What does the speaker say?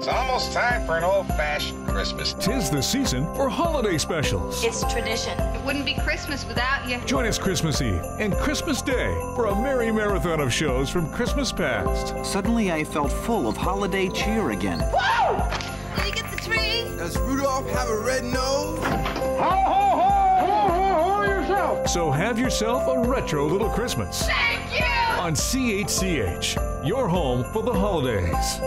It's almost time for an old fashioned Christmas. Tis the season for holiday specials. It's tradition. It wouldn't be Christmas without you. Join us Christmas Eve and Christmas Day for a merry marathon of shows from Christmas past. Suddenly, I felt full of holiday cheer again. Woo! Did you get the tree? Does Rudolph have a red nose? Ho, ho, ho! Ho, ho, ho yourself! So have yourself a retro little Christmas. Thank you! On CHCH, your home for the holidays.